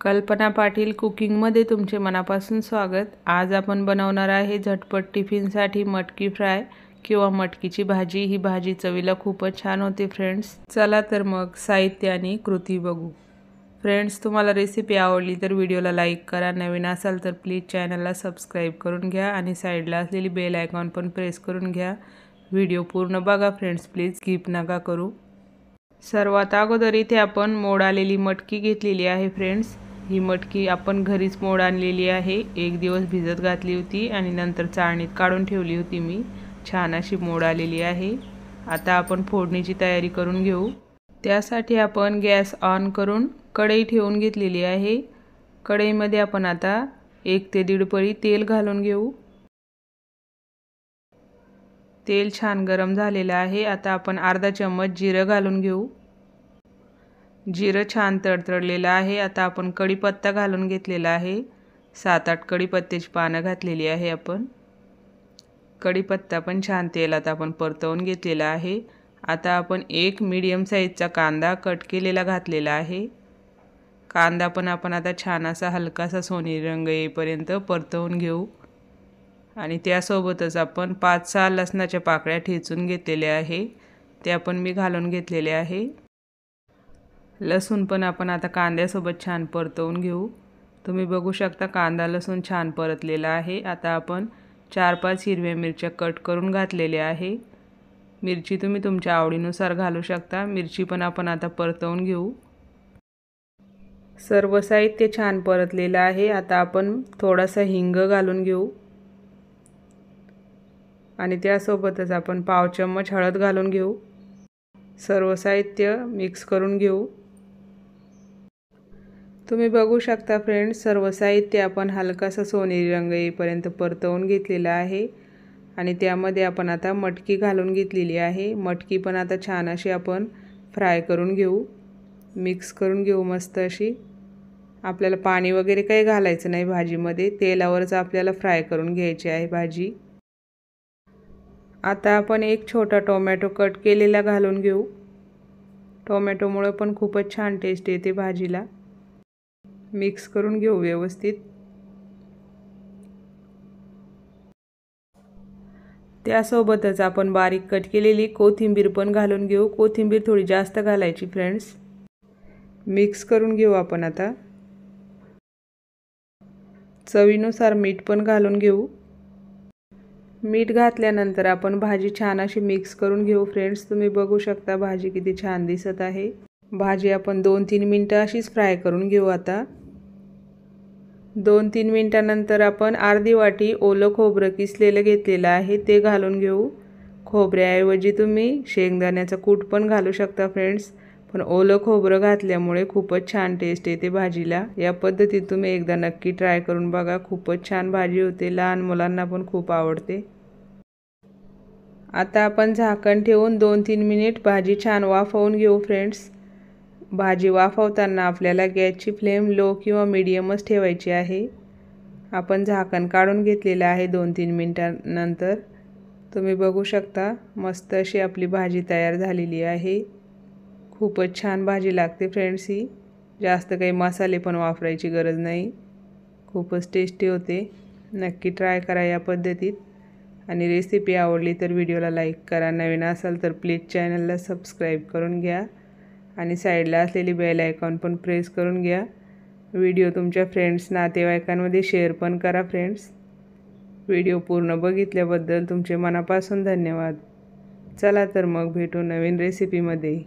कल्पना पाटील कुकिंगमध्ये तुमचे मनापासून स्वागत. आज आपण बनवणार आहे झटपट टिफिनसाठी मटकी फ्राय किंवा मटकीची भाजी. ही भाजी चवीला खूपच छान होते फ्रेंड्स. चला तर मग साहित्य आणि कृती बघू. फ्रेंड्स तुम्हाला रेसिपी आवडली तर व्हिडिओला लाईक करा. नवीन असाल तर प्लीज चॅनलला सबस्क्राईब करून घ्या आणि साईडला असलेली बेल आयकॉन पण प्रेस करून घ्या. व्हिडिओ पूर्ण बघा फ्रेंड्स. प्लीज स्किप नका करू. सर्वात अगोदर इथे आपण मोड आलेली मटकी घेतलेली आहे फ्रेंड्स. ही मटकी आपण घरीच मोड आणलेली आहे. एक दिवस भिजत घातली होती आणि नंतर चाळणीत काढून ठेवली होती मी. छान अशी मोड आलेली आहे. आता आपण फोडणीची तयारी करून घेऊ. त्यासाठी आपण गॅस ऑन करून कढई ठेवून घेतलेली आहे. कढईमध्ये आपण आता एक ते दीड पळी तेल घालून घेऊ. तेल छान गरम झालेलं आहे. आता आपण अर्धा चम्मच जिरं घालून घेऊ. जिरं छान तडतडलेलं आहे. आता आपण कढीपत्ता घालून घेतलेला आहे. सात आठ कढीपत्त्याची पानं घातलेली आहे आपण. कढीपत्ता पण छान तेलात आपण परतवून घेतलेला आहे. आता आपण एक मीडियम साईजचा कांदा कट केलेला घातलेला आहे. कांदा पण आपण आता छान असा हलकासा सोनेरी रंग येईपर्यंत परतवून घेऊ. आणि त्यासोबतच आपण पाच सहा लसणाच्या पाकळ्या ठेचून घेतलेल्या आहे. त्या पण मी घालून घेतलेल्या आहे. लसूण पण आपण आता कांद्यासोबत छान परतवून घेऊ. तुम्ही बघू शकता कांदा लसूण छान परतलेला आहे. आता आपण चार पाच हिरव्या मिरच्या कट करून घातलेल्या आहे. मिरची तुम्ही तुमच्या आवडीनुसार घालू शकता. मिरची पण आपण आता परतवून घेऊ. सर्व साहित्य छान परतलेलं आहे. आता आपण थोडासा हिंग घालून घेऊ. आणि त्यासोबतच आपण पाव चम्मच हळद घालून घेऊ. सर्व साहित्य मिक्स करून घेऊ. तुम्ही बघू शकता फ्रेंड्स सर्व साहित्य आपण हलकासा सोनेरी रंग येईपर्यंत परतवून घेतलेला आहे. आणि त्यामध्ये आपण आता मटकी घालून घेतलेली आहे. मटकी पण आता छान अशी आपण फ्राय करून घेऊ. मिक्स करून घेऊ मस्त अशी. आपल्याला पाणी वगैरे काही घालायचं नाही भाजीमध्ये. तेलावरच आपल्याला फ्राय करून घ्यायची आहे भाजी. आता आपण एक छोटा टोमॅटो कट केलेला घालून घेऊ. टोमॅटोमुळं पण खूपच छान टेस्ट येते भाजीला. मिक्स करून घेऊ व्यवस्थित. त्यासोबतच आपण बारीक कट केलेली कोथिंबीर पण घालून घेऊ. कोथिंबीर थोडी जास्त घालायची फ्रेंड्स मिक्स करून घेऊ आपण आता. चवीनुसार मीठ पण घालून घेऊ. मीठ घातल्यानंतर आपण भाजी छान अशी मिक्स करून घेऊ फ्रेंड्स तुम्ही बघू शकता भाजी किती छान दिसत आहे. भाजी आपण दोन तीन मिनटं अशीच फ्राय करून घेऊ आता. दोन तीन मिनटानंतर आपण अर्धी वाटी ओलं खोबरं किसलेलं घेतलेलं आहे ते घालून घेऊ. खोबऱ्याऐवजी तुम्ही शेंगदाण्याचा कूट पण घालू शकता फ्रेंड्स. पण ओलं खोबरं घातल्यामुळे खूपच छान टेस्ट येते भाजीला. या पद्धतीत तुम्ही एकदा नक्की ट्राय करून बघा. खूपच छान भाजी होते. लहान मुलांना पण खूप आवडते. आता आपण झाकण ठेवून दोन तीन मिनिट भाजी छान वाफवून घेऊ फ्रेंड्स. भाजी वाफवताना आपल्याला गॅसची फ्लेम लो किंवा मीडियमच ठेवायची आहे. आपण झाकण काढून घेतलेलं आहे दोन तीन मिनटानंतर. तुम्ही बघू शकता मस्त अशी आपली भाजी तयार झालेली आहे. खूपच छान भाजी लागते फ्रेंड्स ही. जास्त काही मसाले पण वापरायची गरज नाही. खूपच टेस्टी होते. नक्की ट्राय करा या पद्धतीत. आणि रेसिपी आवडली तर व्हिडिओला लाईक करा. नवीन असाल तर प्लीज चॅनलला सबस्क्राईब करून घ्या. आणि साईडला असलेली बेल आयकॉन पण प्रेस करून घ्या. व्हिडिओ तुमच्या फ्रेंड्स नातेवाईकांमध्ये शेअर पण करा फ्रेंड्स व्हिडिओ पूर्ण बघितल्याबद्दल तुमचे मनापासून धन्यवाद. चला तर मग भेटू नवीन रेसिपीमध्ये